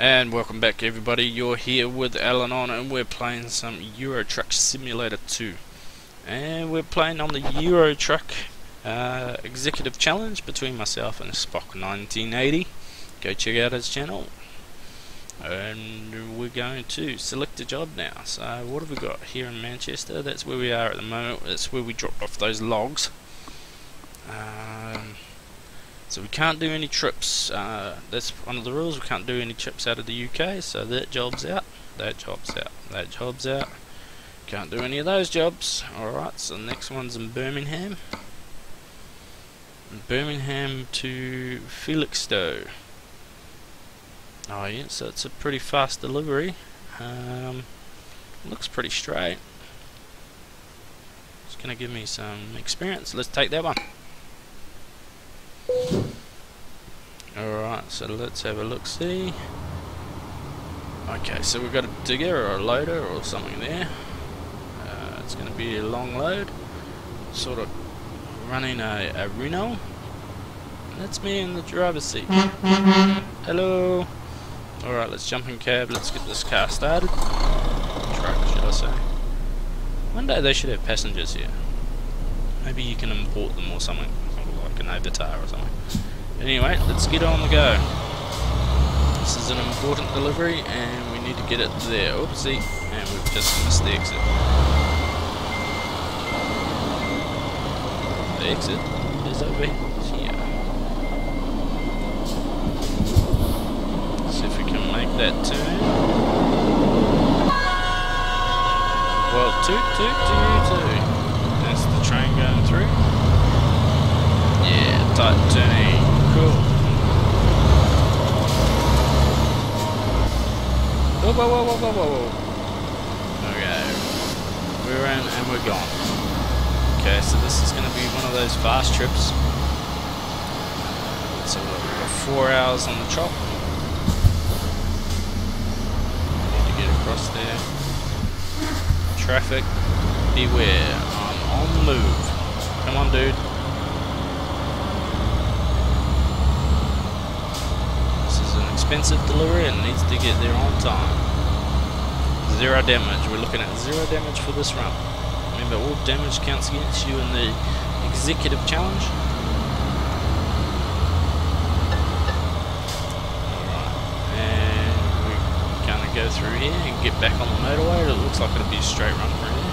And welcome back everybody, you're here with Allanon and we're playing some Euro Truck Simulator 2. And we're playing on the Euro Truck uh, Executive Challenge between myself and Spock 1980. Go check out his channel. And we're going to select a job now. So what have we got here in Manchester? That's where we are at the moment. That's where we dropped off those logs. Um, so we can't do any trips. Uh, that's one of the rules. We can't do any trips out of the UK. So that job's out. That job's out. That job's out. Can't do any of those jobs. Alright, so the next one's in Birmingham. Birmingham to Felixstowe. Oh yeah, so it's a pretty fast delivery. Um, looks pretty straight. It's going to give me some experience. Let's take that one. Alright, so let's have a look see. Okay, so we've got a digger or a loader or something there. Uh, it's going to be a long load. Sort of running a, a Renault. That's me in the driver's seat. Hello. Alright, let's jump in cab. Let's get this car started. Truck, should I say. One day they should have passengers here. Maybe you can import them or something. Like an avatar or something. Anyway, let's get on the go. This is an important delivery and we need to get it there. Oopsie, and we've just missed the exit. The exit is over here. See if we can make that turn. Well, toot toot toot toot. That's the train going through. Yeah, tight turning. Cool. Whoa, whoa, whoa, whoa, whoa. Okay. We're in and we're gone. Okay, so this is going to be one of those fast trips. So we've got four hours on the chop. Need to get across there. Traffic, beware. I'm on the move. Come on, dude. This is an expensive delivery and needs to get there on time. Zero damage. We're looking at zero damage for this run. Remember, all damage counts against you in the executive challenge. And we're going to go through here and get back on the motorway. It looks like it'll be a straight run from here.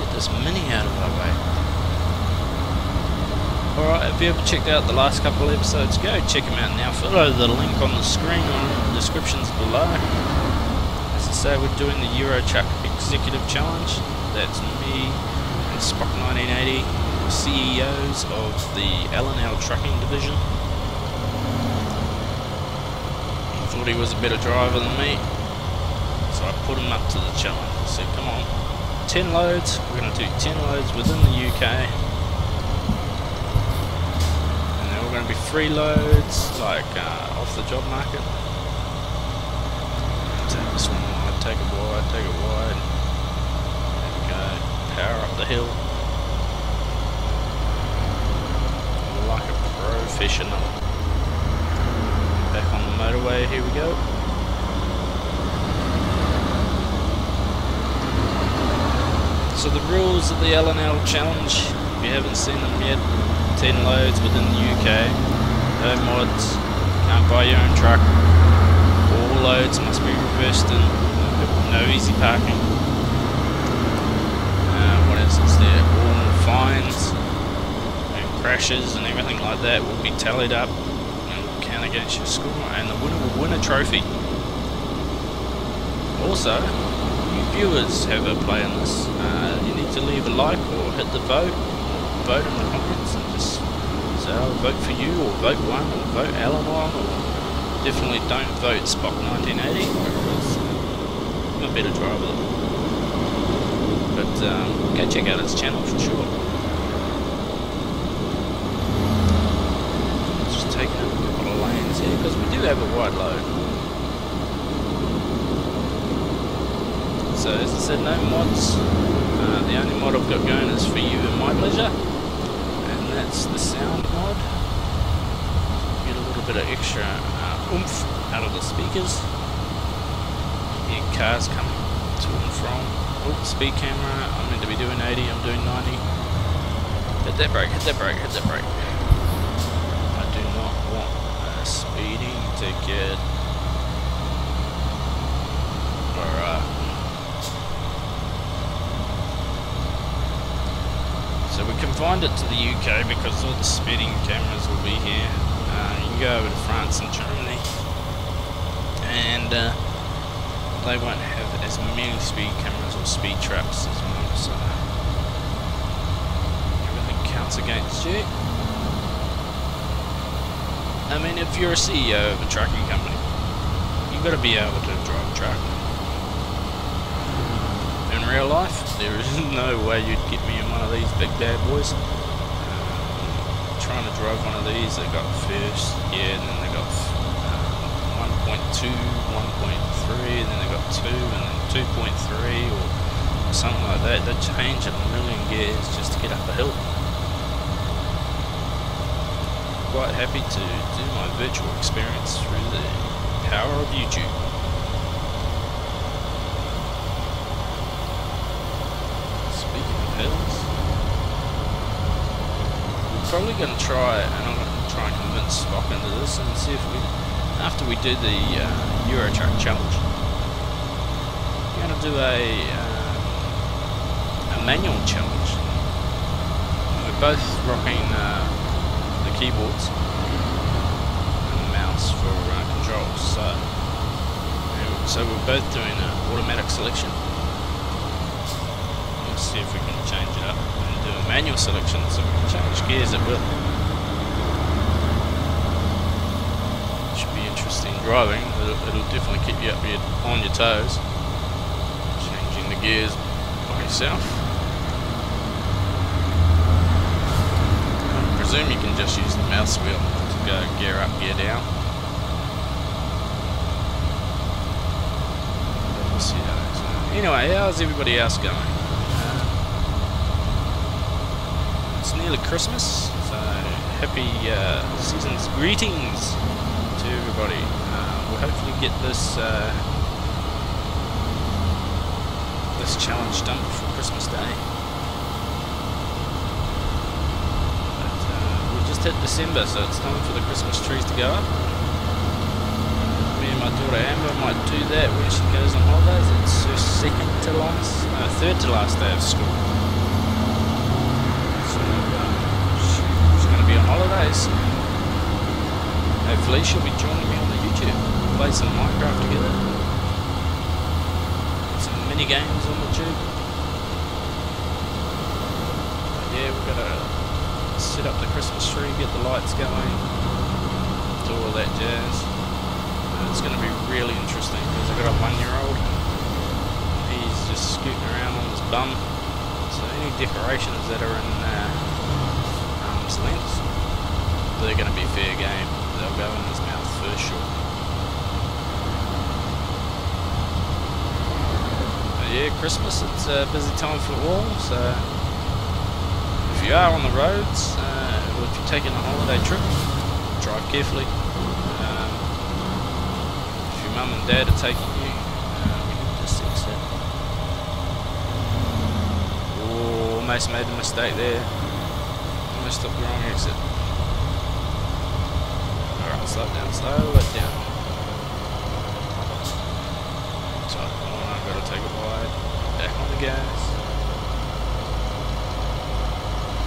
Get this mini out of our way. Alright, if you've ever checked out the last couple of episodes, go check them out now. Follow the link on the screen or in the descriptions below. As I say, we're doing the Euro Truck Executive Challenge. That's me and Spock 1980, CEOs of the L&L Trucking Division. Thought he was a better driver than me, so I put him up to the challenge. I said, come on, 10 loads, we're going to do 10 loads within the UK going to be free loads, like uh, off the job market. Take this one wide, take it wide, take it wide. There we go. Power up the hill. Like a professional. Back on the motorway, here we go. So the rules of the L&L challenge, if you haven't seen them yet, 10 loads within the UK. No mods, can't buy your own truck. All loads must be reversed in. No easy parking. Uh, what else is there? All fines and crashes and everything like that will be tallied up and count against your score and the winner will win a trophy. Also, viewers have a play in this. Uh, you need to leave a like or hit the vote vote in the comments I'll vote for you or vote one or vote Allanon or definitely don't vote Spock 1980 because I'm a better driver. But um, go check out his channel for sure. Just taking a couple of lanes here because we do have a wide load. So as I said no mods? Uh, the only mod I've got going is for you and my pleasure that's the sound mod. Get a little bit of extra uh, oomph out of the speakers. Hear cars coming to and from. Oh, speed camera, I'm meant to be doing 80, I'm doing 90. Hit that brake, hit that brake, hit that brake. I do not want a speeding ticket. Alright. So we confined it to the UK because all the speeding cameras will be here. Uh, you can go over to France and Germany and uh, they won't have as many speed cameras or speed traps as well, so everything counts against you. I mean, if you're a CEO of a trucking company, you've got to be able to drive a truck. In real life, there is no way you'd get me in these big bad boys. Trying to drive one of these, they got first, yeah, and then they got uh, 1.2, 1.3 and then they got 2 and then 2.3 or something like that. They change it a million gears just to get up a hill. Quite happy to do my virtual experience through the power of YouTube. Speaking of hills, we're probably going to try, and I'm going to try and convince Spock into this and see if we after we do the uh, Euro Truck Challenge, we're going to do a, uh, a manual challenge. We're both rocking uh, the keyboards and the mouse for uh, controls, so, so we're both doing an automatic selection. Let's see if we can change it up manual selection so we can change gears at will. Should be interesting driving, it'll, it'll, definitely keep you up your, on your toes. Changing the gears by yourself. I presume you can just use the mouse wheel to go gear up, gear down. Anyway, how's everybody else going? Uh, it's nearly Christmas, so happy uh, season's greetings to everybody we'll hopefully get this uh, this challenge done before Christmas Day. But uh, we just hit December, so it's time for the Christmas trees to go up. Me and my daughter Amber might do that when she goes on holidays. It's her second to last, uh, third to last day of school. So uh, holidays. Hopefully she'll be joining me on the YouTube play some Minecraft together. Some mini games on the tube. But yeah, we've got to set up the Christmas tree, get the lights going, do all that jazz. And it's going to be really interesting because I've got a one-year-old. He's just scooting around on his bum. So any decorations that are in uh, arm's length, they're going to be fair game. They'll go in his mouth for sure. yeah, Christmas, it's a busy time for all, so if you are on the roads, uh, or if you're taking a holiday trip, drive carefully. Um, if your mum and dad are taking you, uh, almost made a mistake there. Almost took the wrong exit. Slow down, slow it down. Top on, gotta take it wide, back on the gas.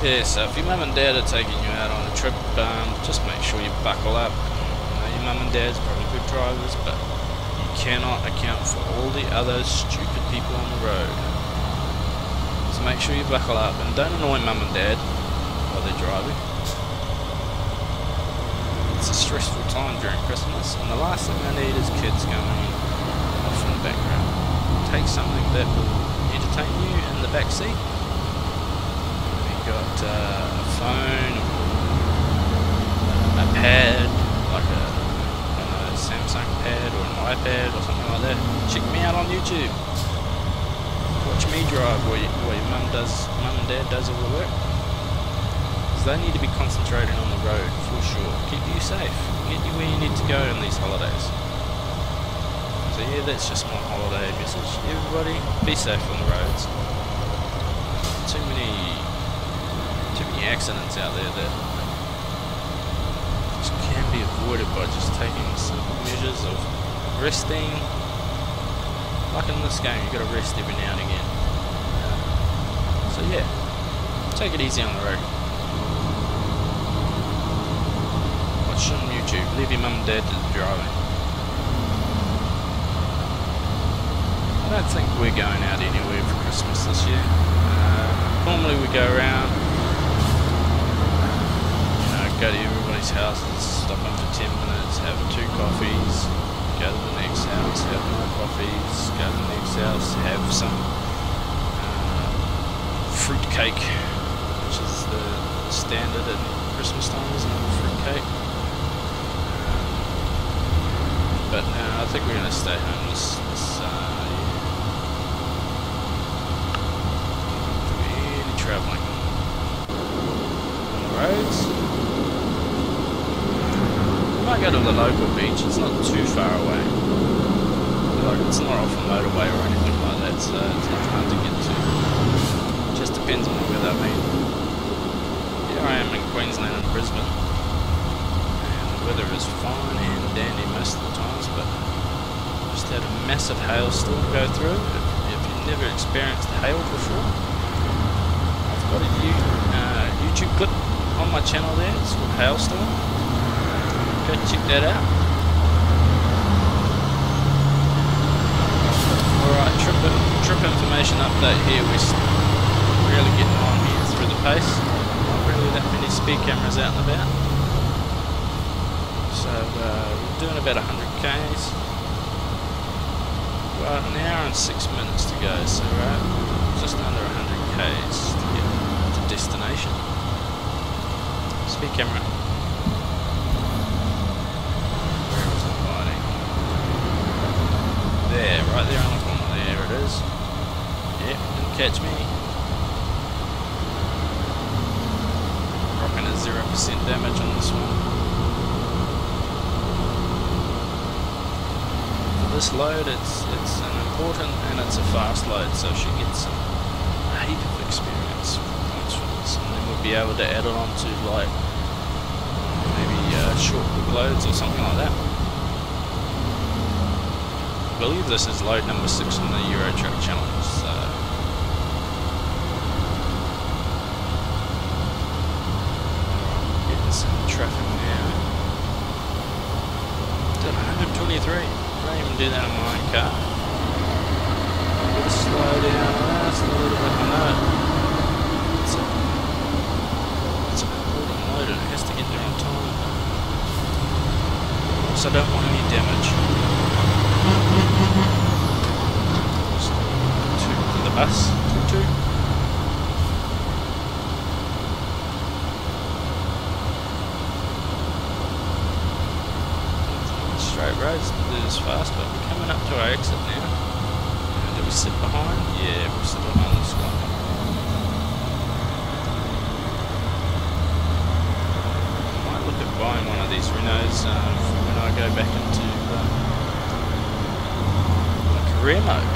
Yeah, so if your mum and dad are taking you out on a trip, um, just make sure you buckle up. your mum and dad's probably good drivers, but you cannot account for all the other stupid people on the road. So make sure you buckle up and don't annoy mum and dad while they're driving. It's a stressful time during Christmas, and the last thing they need is kids going off in the background take something that will entertain you in the back seat. We've got uh, a phone a pad, like a, know, Samsung pad or an iPad or something like that. Check me out on YouTube. Watch me drive while, you, while your mum does, mum and dad does all the work. Because they need to be concentrating on the road. For sure. Keep you safe. Get you where you need to go on these holidays. So yeah, that's just my holiday message. Everybody, be safe on the roads. Too many, too many accidents out there that just can be avoided by just taking simple measures of resting. Like in this game, you've got to rest every now and again. So yeah, take it easy on the road. Watch on YouTube. Leave your mum and dad to the driving. I don't think we're going out anywhere for Christmas this year. Uh, normally we go around, you know, go to everybody's houses, stop in for 10 minutes, have two coffees, go to the next house, have more coffees, go to the next house, have some uh, fruit cake, which is the standard at Christmas time, isn't it? Fruit But uh, I think we're going to stay home this, this uh, year. Any travelling on the roads. We might go to the local beach. It's not too far away. Like it's not off a motorway or anything like that, so it's not hard to get to. Just depends on the weather. Here I am in Queensland and Brisbane, and the weather is fine and dandy most of the times, but just had a massive hailstorm go through. If, if you've never experienced hail before, I've got a U, uh, YouTube clip on my channel there. It's called Hailstorm. Go check that out. Alright, trip, trip information update here. We're really getting on here through the pace. Not really that many speed cameras out and about. So uh, we're doing about 100 k's. Well, an hour and six minutes to go, so we're at just under 100 k's to get to destination. Speed camera. Where was it hiding? There, right there on the corner. There it is. Yep, didn't catch me. Rocking at 0% damage on this one. This load, it's it's an important and it's a fast load, so she gets a heap of experience points for this, and then we'll be able to add it on to like maybe uh, short book loads or something like that. I believe this is load number six on the Euro Truck Challenge. So. Getting some traffic now. Did 123 do that on my own car. Slow down just a little bit. Know. It's a, it's a important load and it has to get there on time. So I don't want any damage. To the bus. Toot toot. straight roads to do this fast, but we're coming up to our exit now. And do we sit behind? Yeah, we'll sit behind this guy. Might look at buying one of these Renaults uh, when I go back into uh, my career mode.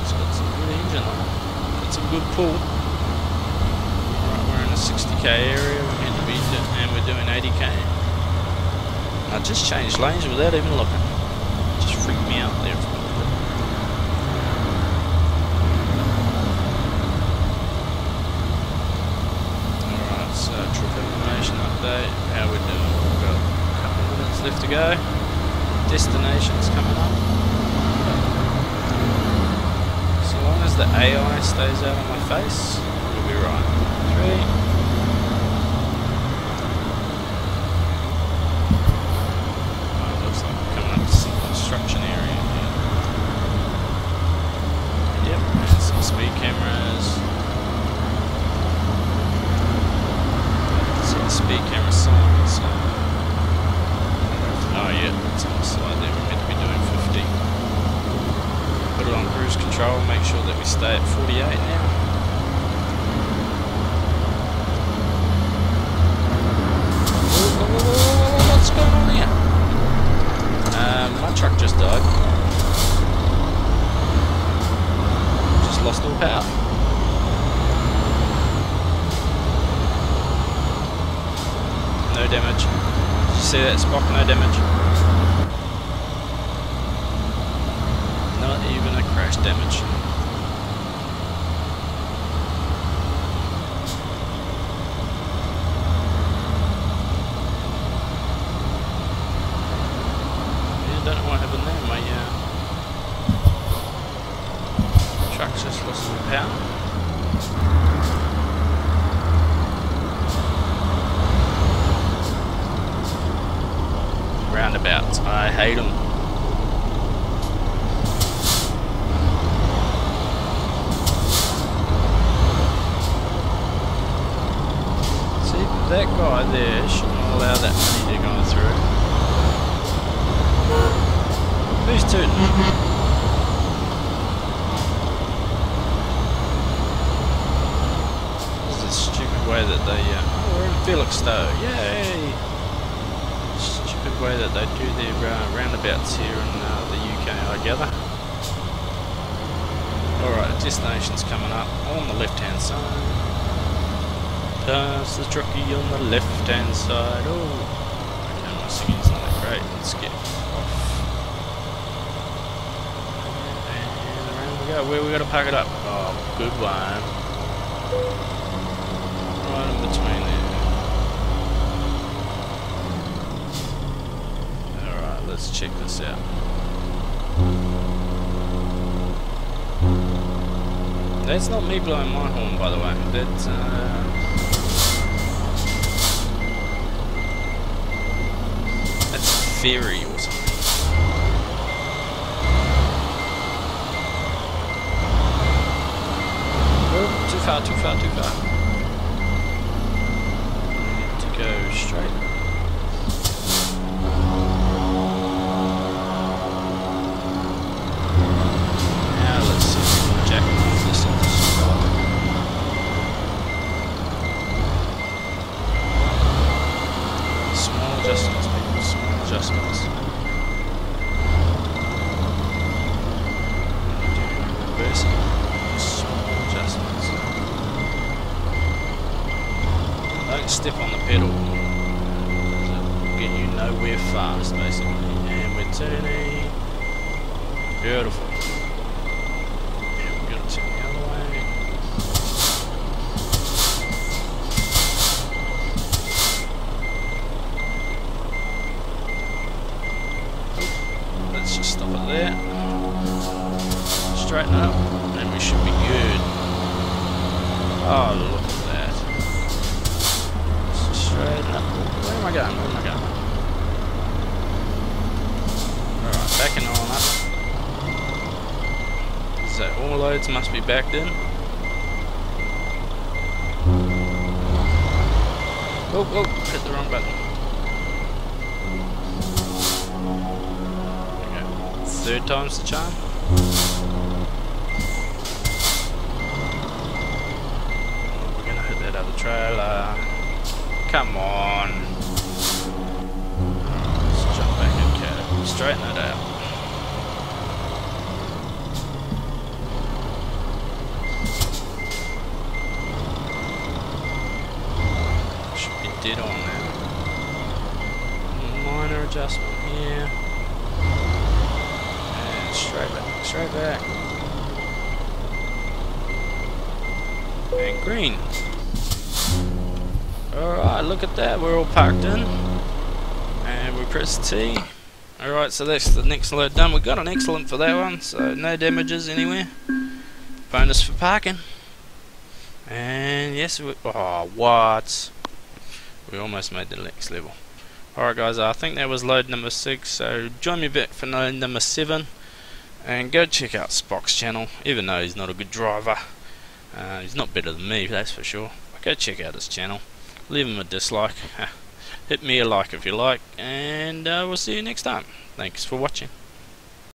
It's got some good engine on it. Got some good pull. 60k area we're meant to be and we're doing 80k. I just changed lanes without even looking. Just freaked me out there. Alright, so trip information update, how we're doing. We've got a couple of minutes left to go. Destination's coming up. So long as the AI stays out of my face, we'll be right. Three, put it on cruise control and make sure that we stay at 48 now. What's going on here? Uh, my truck just died. Just lost all power. No damage. Did you see that, Spock? No damage. Damage. There. My uh, truck's just lost some power. Roundabouts. I hate them. See, that guy there shouldn't allow that money to go through. Who's tooting? This is a stupid way that they... Uh, oh, we're in Felixstowe. Yay! Stupid way that they do their uh, roundabouts here in uh, the UK, I gather. Alright, destination's coming up on the left hand side. Pass the truckie on the left hand side. Oh, okay, my singing's not that great. Let's get off. And around we go. Where we gotta park it up? Oh, good one. Right in between there. Alright, let's check this out. That's not me blowing my horn, by the way. That's, uh... That's a ferry or something. Oh, too far, too far, too far. Need to go straight. Now let's see if we can jack this into spot. Small adjustments, people, small adjustments. Reverse it. Small adjustments. Don't step on the pedal. It'll get you nowhere fast, basically. And we're turning. Beautiful. Yeah, we're gonna turn the other way. Let's just stop it there. Straighten up, and we should be good. Oh, look at that. Straighten up. Where am I going? Where am I going? Alright, backing on up. So all loads must be backed in. Oh, oh, hit the wrong button. Third time's the charm. We're gonna hit that other trailer. Come on. Let's jump back in. Straighten that out. Should be dead on now. Minor adjustment here. Straight back, straight back. And green. Alright, look at that, we're all parked in. And we press T. Alright, so that's the next load done. We got an excellent for that one, so no damages anywhere. Bonus for parking. And yes, we, oh, what? We almost made the next level. Alright guys, I think that was load number 6, so join me back for load number 7. And go check out Spock's channel, even though he's not a good driver. Uh, he's not better than me, that's for sure. Go check out his channel. Leave him a dislike. Hit me a like if you like. And uh, we'll see you next time. Thanks for watching.